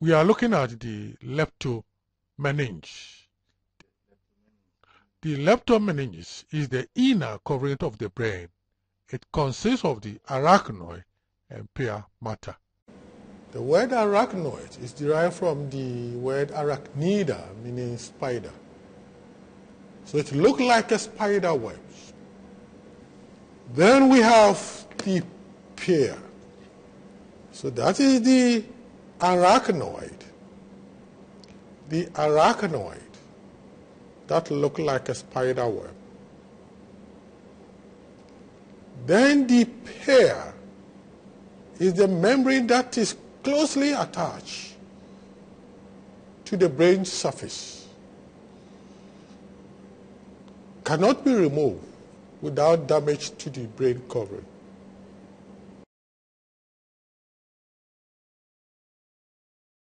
We are looking at the leptomeninges. The leptomeninges is the inner covering of the brain. It consists of the arachnoid and pia mater. The word arachnoid is derived from the word arachnida, meaning spider. So it looks like a spider web. Then we have the pia. So that is the arachnoid. The arachnoid that look like a spider web. Then the pia is the membrane that is closely attached to the brain surface. Cannot be removed without damage to the brain covering.